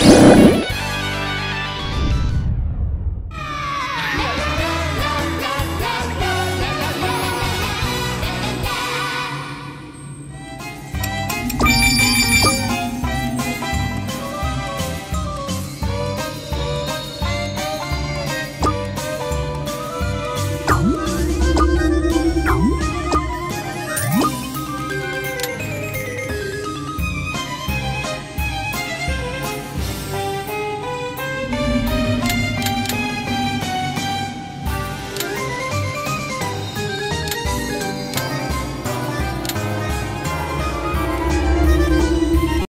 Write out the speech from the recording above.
you.